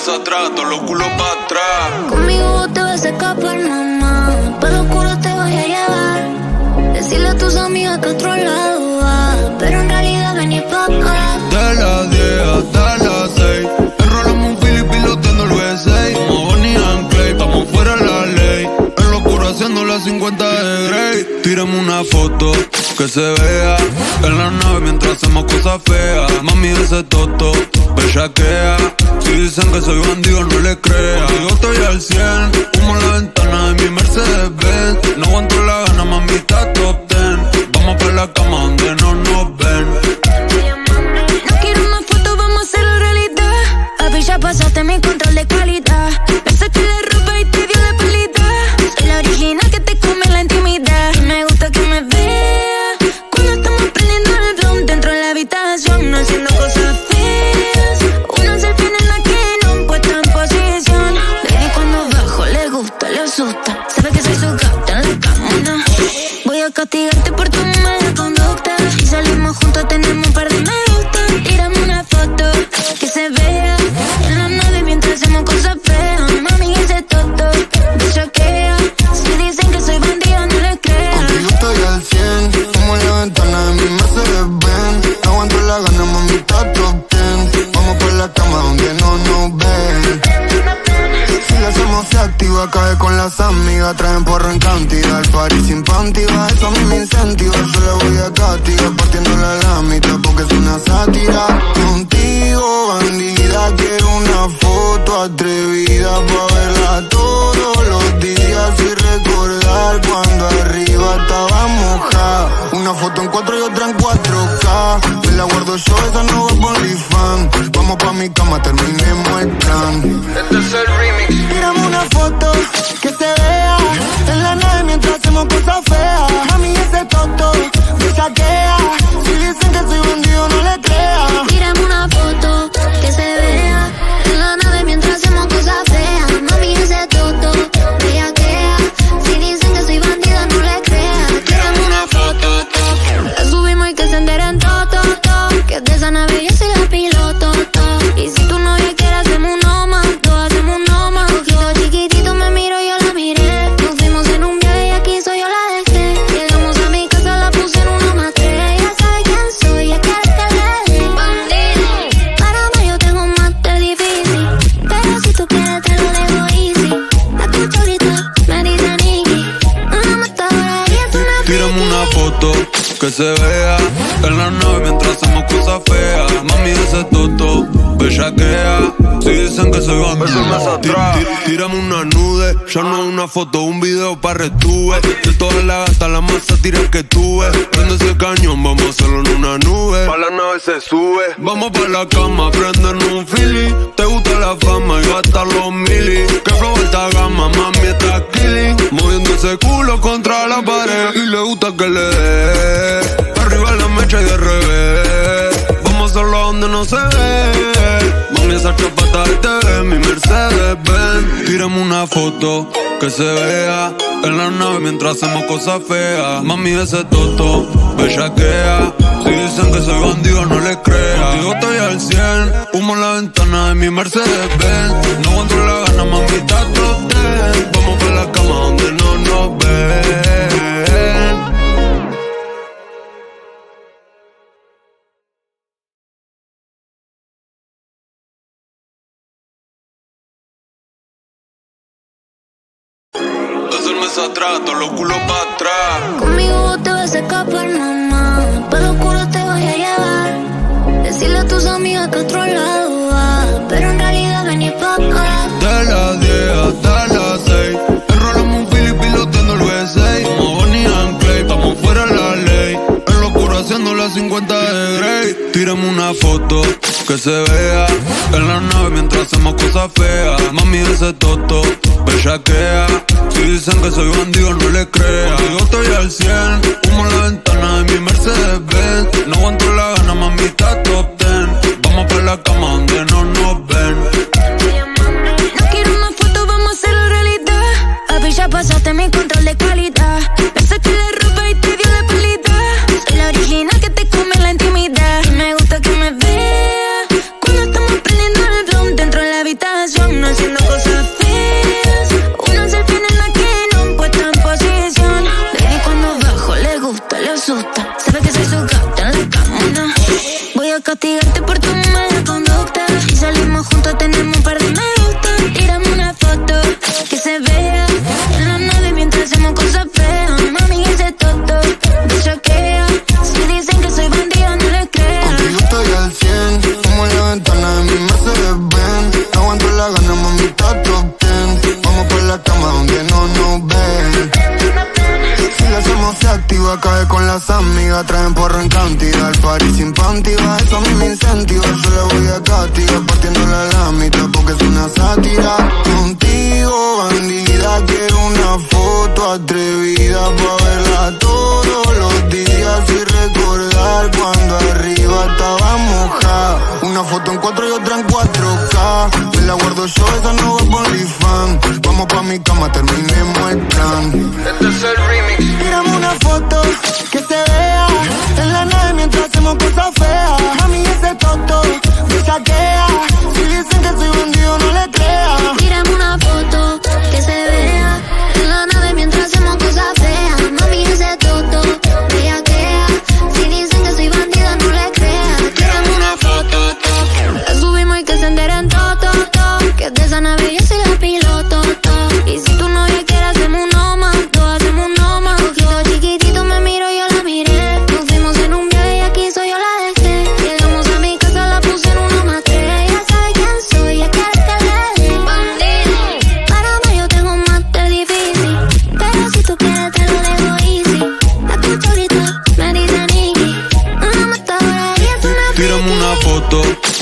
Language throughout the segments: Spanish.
meses atrás, todos los culos para atrás. Conmigo te vas a escapar, mamá. Para lo oscuro te voy a llevar. Decirle a tus amigas que otro lado va. Pero en realidad vení pa' acá. De las 10 hasta Tírame una foto que se vea en la nave mientras hacemos cosas feas. Mami, ese toto, bellaquea. Si dicen que soy bandido, no le crea. Yo estoy al 100, humo la ventana de mi Mercedes Benz. No aguanto la gana, mami, está top 10. Vamos para la cama castigar, partiéndola a la mitad porque es una sátira. Contigo, bandida, quiero una foto atrevida pa' verla todos los días y recordar cuando arriba estaba mojada. Una foto en cuatro y otra en 4K. Me la guardo yo, esa no va por fan. Vamos pa' mi cama, terminemos el plan. Este es el remix. Tírame una foto que se vea en la nave mientras hacemos cosas feas. Mami, ese toto me saquea. Si dicen que soy que se vea en la nave mientras hacemos cosas feas. Mami, ese toto, bellaquea. Si dicen que soy bandido, tí- tírame una nude. Ya no una foto, un video para retuve. De todas las gatas, la más tira que tuve. Prende ese cañón, vamos a hacerlo en una nube. Pa' la nave se sube. Vamos pa' la cama, prendernos un fili. Te gusta la fama y gastar los mili. Que flow alta gama, mami está killing. Moviendo ese culo contra la pared. Y le gusta que le Tírame una foto que se vea en la nave mientras hacemos cosas feas. Mami, ese toto, bellaquea. Si dicen que soy bandido, no le crea. Yo estoy al 100, humo la ventana de mi Mercedes Benz. No aguanto la gana, mami, está top 10. Vamos para la cama donde no nos ven. Atrás, todos los culos para atrás. Conmigo te vas a escapar, mamá. Foto que se vea en la nave mientras hacemos cosas feas. Mami, ese toto, bellaquea. Si dicen que soy bandido, no le crea. Yo estoy al 100, humo la ventana de mi Mercedes Benz. No aguanto la gana, mami, está top 10. Vamos para la cama donde no nos traen porro en cantidad. El party sin panty, eso a mí me incentiva. Yo le voy a castigar, partiendo la mitad porque es una sátira. Contigo, bandida, quiero una foto atrevida pa' verla todos los días y recordar cuando arriba estaba mojada. Una foto en cuatro y otra en 4K. La guardo yo, esa no va por fan. Vamos pa' mi cama, terminemos el plan. Este es el remix. Tírame una foto que se vea en la nave mientras hacemos cosas feas. Mami, ese toto me saquea. Si dicen que soy bandido, no le crea. Tírame una foto que se vea en la todo. Que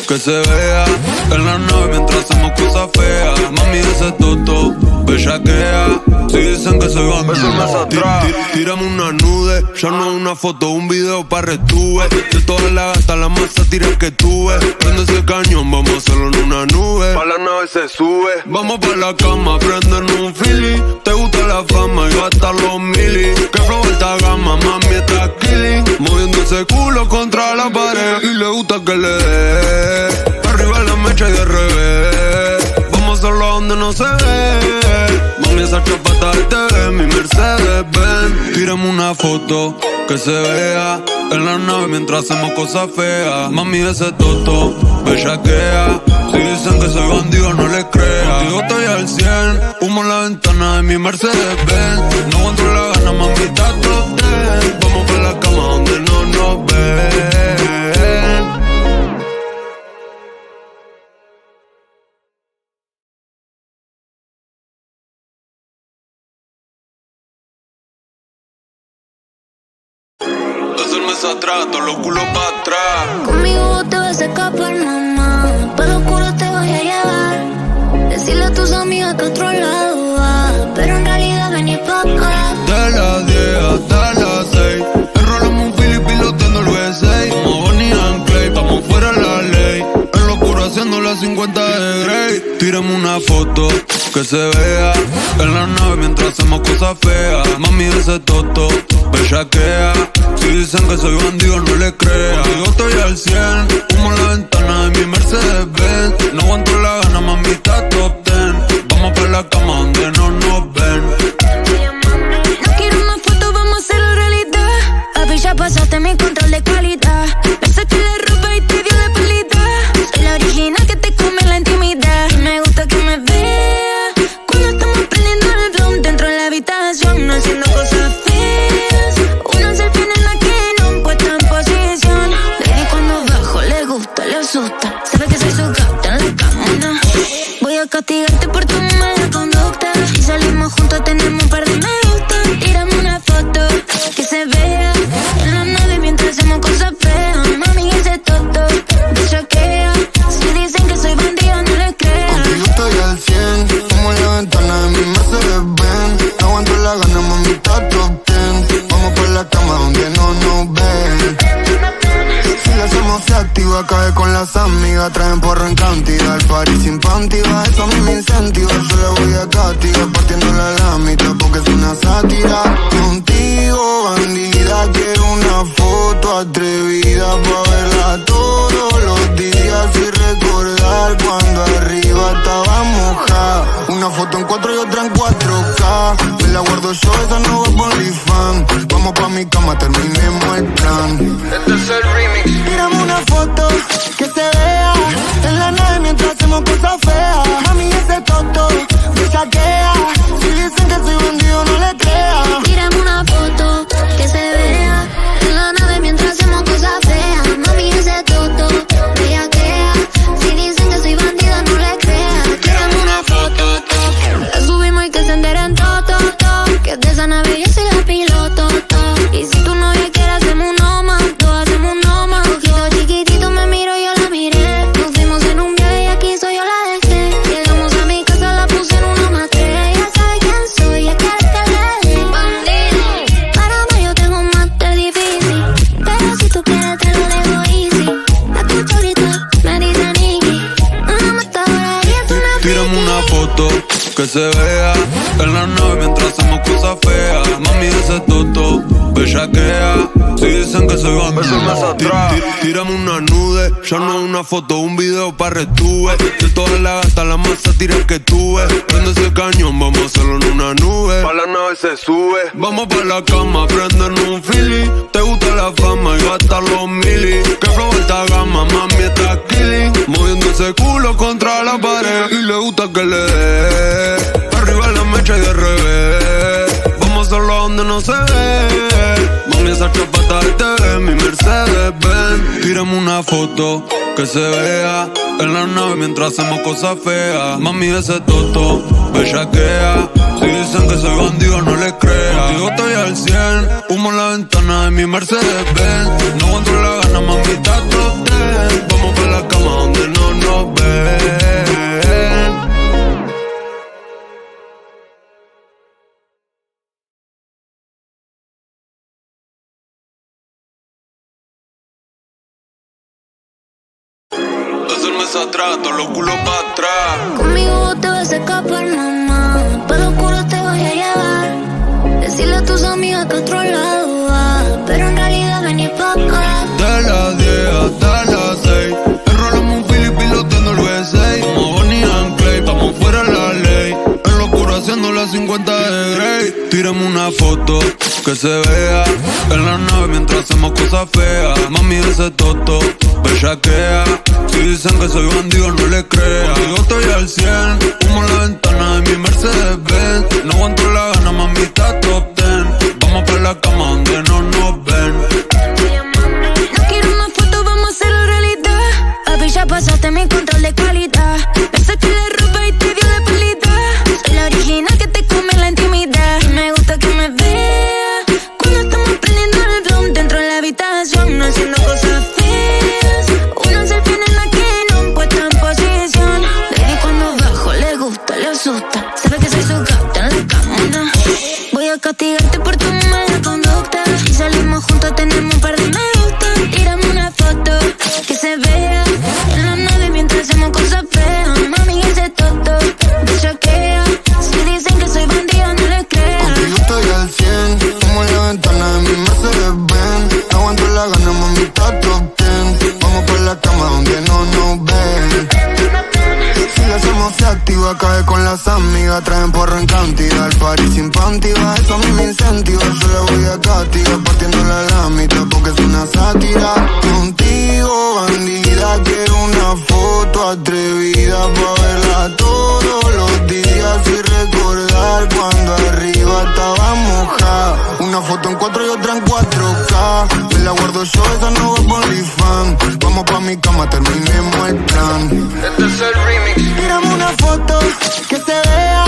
que se vea en la nave mientras hacemos cosas feas. Mami, ese toto, bellaquea. Si dicen que soy bandido, Tí- tí- tírame una nude. Ya no una foto, un video para retuve. De todas las gatas, la más tira que tuve. Prende ese cañón, vamos a hacerlo en una nube. Pa' la nave se sube. Vamos pa' la cama, prendernos un fili. Te gusta la fama y gastar los mili. Que flow esta gama, mami está killing. Moviendo ese culo contra la pared. Y le gusta que le dé. Tírame una foto que se vea en la nave mientras hacemos cosas feas. Mami, ese toto, bellaquea. Si dicen que soy bandido, no les crea. Digo, estoy al 100, humo en la ventana de mi Mercedes Benz. No aguanto la gana, mami, está top 10. Vamos pa' la cama Atrás, todos los culos para atrás. Conmigo te vas a escapar, foto que se vea. En la nave mientras hacemos cosas feas. Mami ese toto, bellaquea Si dicen que soy bandido no le crea Yo estoy al 100, humo la ventana de mi Mercedes Benz No aguanto la gana, mami está top 10 Vamos pa' la cama donde Voy que se vea en la nave mientras hacemos cosas feas. Mami, ese toto, bellaquea. Si dicen que soy bandido, Tí- tí- tírame una nude. Ya no una foto, un video para retube. De todas las hasta la masa tira que tuve. Prende ese cañón, vamos a hacerlo en una nube. Pa' la nave se sube. Vamos pa' la cama, prendernos un fili. Te gusta la fama y gastar los mili. Que flow alta gama, mami está killing. Moviendo ese culo contra la pared. Y le gusta que le dé. Arriba la mecha y de revés. Vamos a hacerlo donde no se ve. Que se vea en la nave mientras hacemos cosas feas. Mami, ese toto, bellaquea. Si dicen que soy bandido, no les crea. Contigo estoy al 100, humo en la ventana de mi Mercedes Benz. No aguanto la gana, mami, está top 10. Vamos pa' la cama atrás, todos los culos para atrás. Conmigo te vas a escapar, mamá. Para lo oscuro te voy a llevar. Decirle a tus amigas que otro lado va. Pero en realidad vení pa' acá. De las 10 hasta las 6 Enrolamos un Philip piloteando el V6 Como Bonnie and Clay, estamos fuera de la ley En locura haciendo las 50 de Grey Tírame una foto que se vea En la nave mientras hacemos cosas feas Mami ese toto, bellaquea. Si dicen que soy bandido no le crea Contigo estoy al 100 Humo la ventana de mi Mercedes Benz No aguanto la gana, mami está top 10 Vamos pa' la cama donde no nos ven. No quiero más fotos, vamos a hacerlo realidad. Papi, ya pasaste mi control de calidad. Sabe que soy su la cama. Voy a castigarte por tu mala conducta. Y salimos juntos, tenemos un traen porro en cantidad. El party sin panty, eso a mí me incentiva. Yo la voy a castigar, otra en 4K. Me la guardo yo, esa no va por fan. Vamos pa' mi cama, terminemos el plan. Este es el remix. Tírame una foto que se vea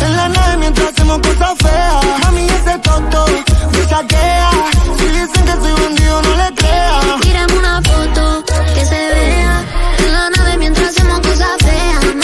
en la nave mientras hacemos cosas feas. Mami, ese toto me saquea. Si dicen que soy bandido, no le crea. Tírame una foto que se vea en la nave mientras hacemos cosas feas.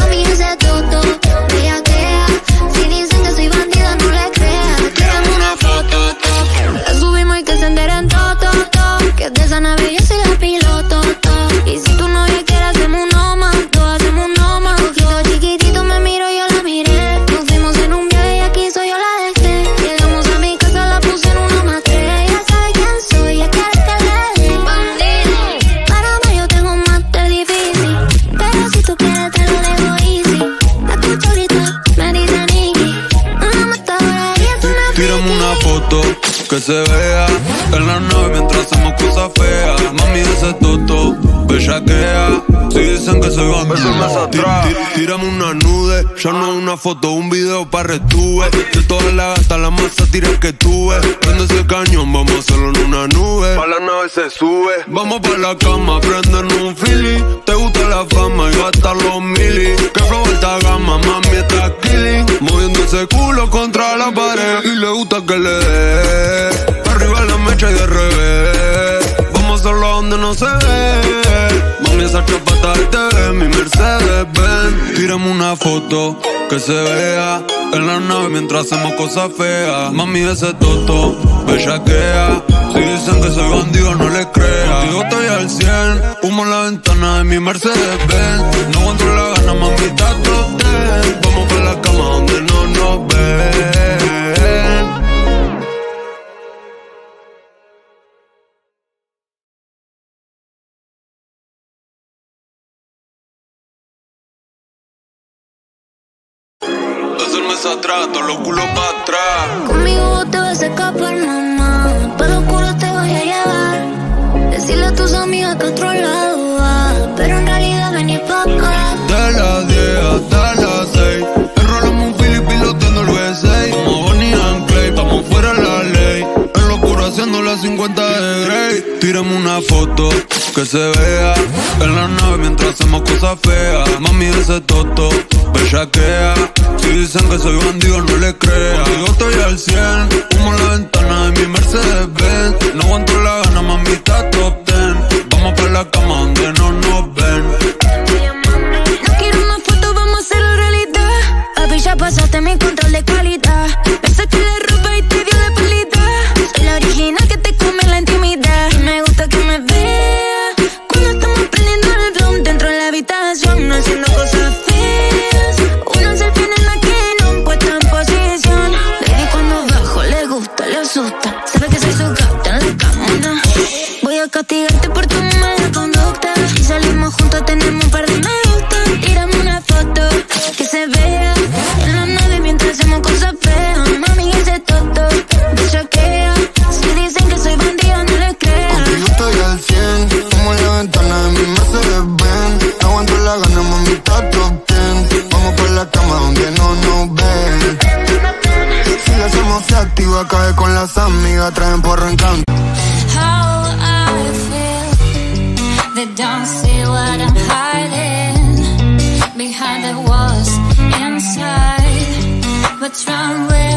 Que se vea en la nave mientras hacemos cosas feas. Mami, ese toto, bellaquea. Si dicen que soy bandido, Tí- tí- tírame una nude. Ya no una foto, un video para retube. De todas las hasta la masa tira que tuve. Prende ese cañón, vamos a hacerlo en una nube. Pa' la nave se sube. Vamos pa' la cama, prendernos un fili. Te gusta la fama y gastar los mili. Que flow alta gama, mami está killing. Moviendo ese culo contra la pared. Y le gusta que le dé. Arriba la mecha y de revés no se ve. Mami, esa ropa tal te ve, mi Mercedes ven. Tírame una foto que se vea en la nave mientras hacemos cosas feas. Mami, ese toto, bellaquea. Si dicen que soy bandido, no le crea, Digo, estoy al 100, humo en la ventana de mi Mercedes Benz. No controlo la gana, mamita, trote. Vamos pa' la cama donde no nos ven. Mes atrás, todos los culos para atrás. Conmigo te vas a escapar, mamá. Para oscuro te voy a llevar. Decirle a tus amigas que otro 50 de Grey. Tírame una foto que se vea en la nave mientras hacemos cosas feas. Mami, ese toto, bellaquea. Si dicen que soy bandido, no le crea. Yo estoy al 100, humo la ventana de mi Mercedes Benz. No aguanto la gana, mami, está top 10. Vamos para la cama donde castigarte por tu mala conducta. Y salimos juntos, tenemos un par de me gusta. Tírame una foto que se vea en la nave mientras hacemos cosas feas. Mami, ese toto, bellaquea. Si dicen que soy bandida, no les creas. Contigo estoy al 100, como la ventana de mi Mercedes Benz. No aguanto la gana, mami, está top 10. Vamos por la cama donde no nos ven. Si la hacemos se activa, cae con las amigas, traen por encanto. What's wrong with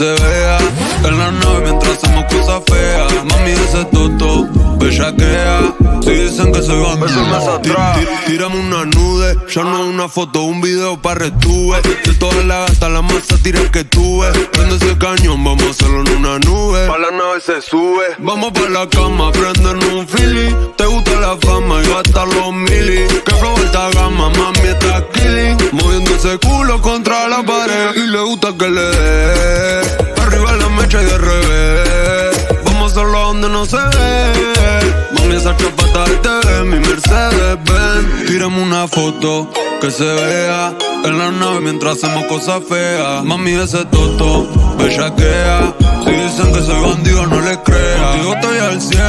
se vea en la nave mientras hacemos cosas feas. Mami, ese toto, bellaquea. Si dicen que soy bandido, Eso atrás. Tírame una nude, ya no una foto, un video para retuve. De todas las gatas, la más tira que tuve. Prende ese cañón, vamos a hacerlo en una nube. Pa' la nave se sube. Vamos pa' la cama, prendernos un Tírame una foto que se vea En la nave mientras hacemos cosas feas. Mami ese toto, bellaquea. Si dicen que soy bandido no les crea. Digo estoy al 100,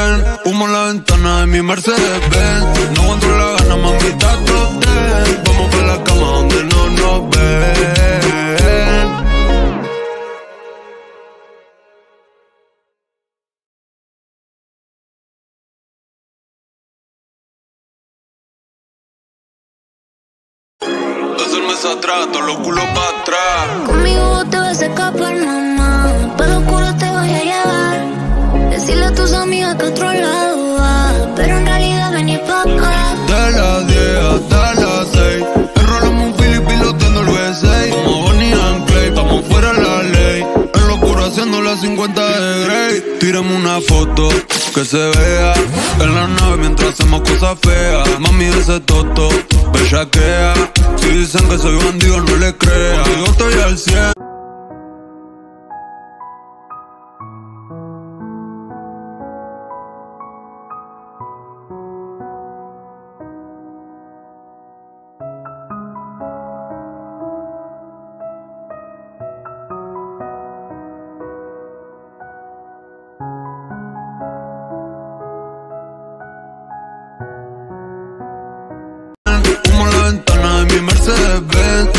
humo la ventana de mi Mercedes Benz No aguanto la gana, mami está top 10 Vamos pa' la cama Desde el mes atrás, todos los culos para atrás Conmigo te vas a escapar, mamá. Para oscuro te voy a llevar. Decirle a tus amigas que otro lado 50 de Grey. Tírame una foto que se vea en la nave mientras hacemos cosas feas. Mami ese toto, bellaquea. Si dicen que soy bandido, no le creas. Yo estoy al 100.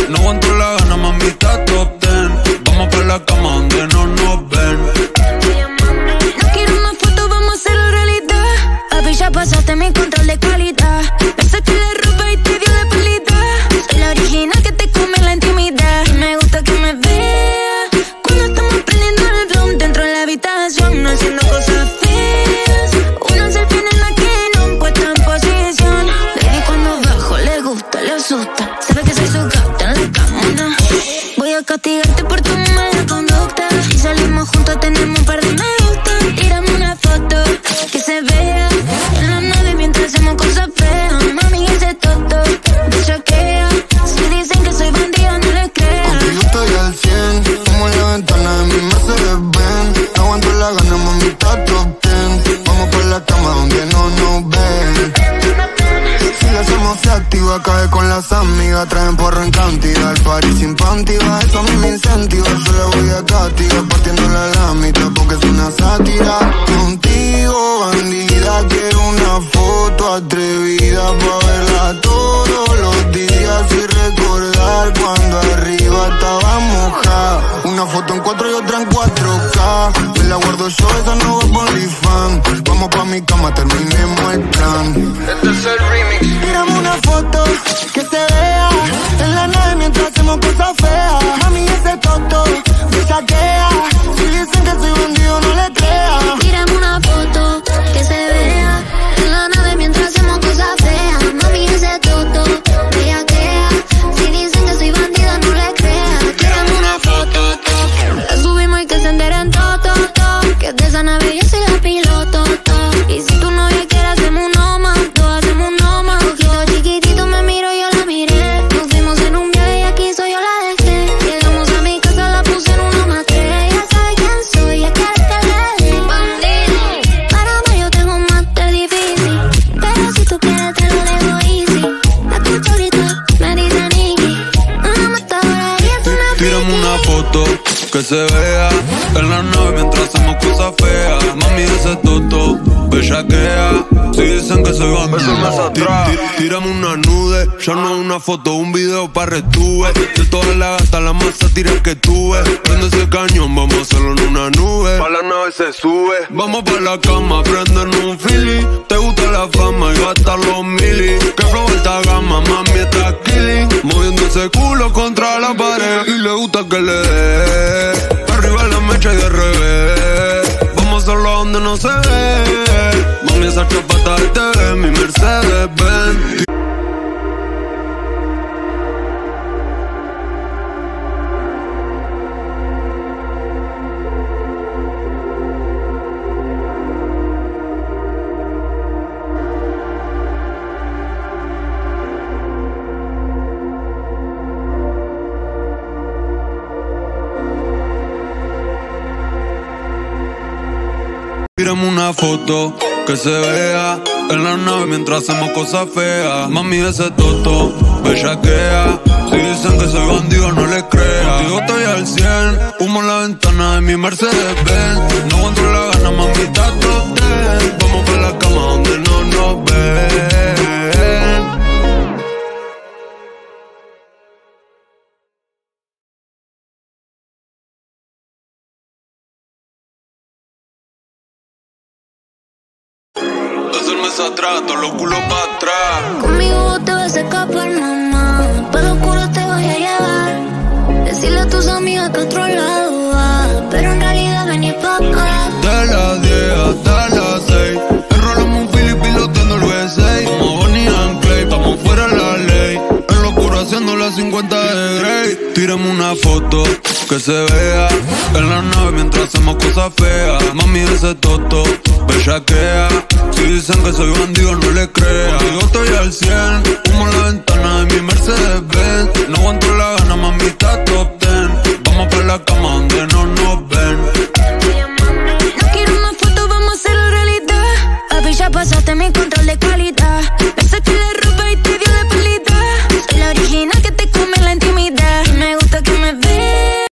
No aguanto la gana, mamita, top ten. Vamos pa' la cama, donde En la nave mientras hacemos cosas feas. Mami, ese es todo bellaquea. Si dicen que soy bandido, tírame una nude. Ya no una foto, un video para retuve. De toda la gata, la masa tira que tuve. Prende ese cañón, vamos a hacerlo en una nube. Pa' la nave se sube. Vamos pa' la cama, prenden un fili. Te gusta la fama y gastar los mili. Que flow esta gama, mami, está killing. Moviendo ese culo contra la pared. Y le gusta que le dé. Arriba la mecha y de revés solo donde no se ve. Mami, esa chapa tal te mi Mercedes Benz. foto que se vea en la nave mientras hacemos cosas feas. Mami, ese toto, bellaquea. Si dicen que soy bandido, no le crea. Digo, estoy al 100, humo en la ventana de mi Mercedes Benz. No encuentro la gana, mamita, trote. Vamos pa' la cama donde no nos ve. atrás, todos los culos para atrás. Conmigo te vas a escapar, mami. tiremos una foto que se vea en la nave mientras hacemos cosas feas. Mami ese toto, bellaquea. Si dicen que soy bandido, no le creas. Yo estoy al 100, humo en la ventana de mi Mercedes Benz. No aguanto la gana, mami, está top ten. Vamos para la cama donde no nos ven.